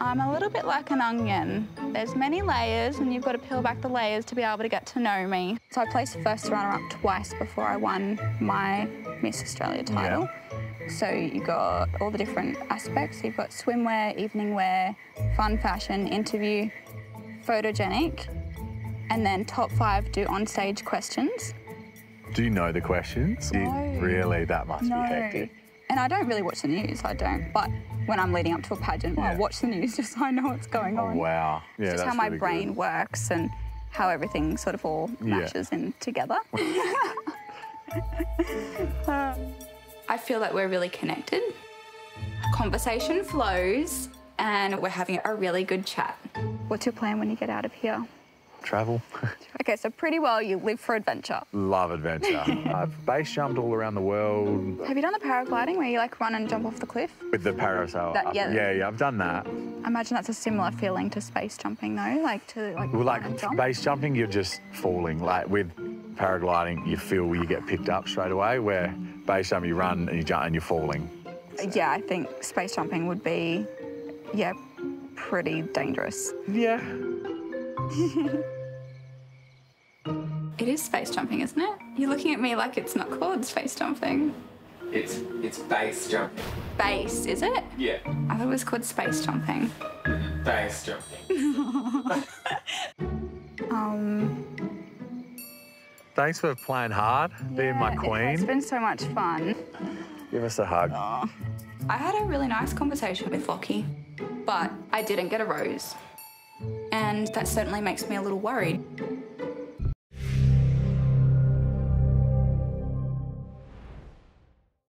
I'm a little bit like an onion. There's many layers, and you've got to peel back the layers to be able to get to know me. So I placed first runner-up twice before I won my Miss Australia title. So you've got all the different aspects. You've got swimwear, evening wear, fun fashion, interview, photogenic, and then top five do on-stage questions. Do you know the questions? No. really? That must No. be hectic. And I don't really watch the news, I don't. But when I'm leading up to a pageant, I Yeah. watch the news just so I know what's going on. Oh, on. wow. Yeah, just that's how my really brain good. works and how everything sort of all Yeah. in together. I feel that we're really connected. Conversation flows and we're having a really good chat. What's your plan when you get out of here? Travel. Okay, so pretty well you live for adventure. Love adventure. I've base jumped all around the world Have you done the paragliding where you like run and jump off the cliff? with the parasail. That- yeah. yeah, yeah, I've done that. I imagine that's a similar feeling to space jumping though, like to like Well, like jump. base jumping, you're just falling. Like with paragliding, you feel you get picked up straight away. Where base jump, you run and you jump and you're falling. Yeah, I think space jumping would be, yeah, pretty dangerous. Yeah. It is space jumping, isn't it? You're looking at me like it's not called space jumping. It's it's base jumping. Base, is it? Yeah, I thought it was called space jumping. base jumping. Um, Thanks for playing hard, being my queen. It's been so much fun. Give us a hug. I had a really nice conversation with Locky, but I didn't get a rose. And that certainly makes me a little worried.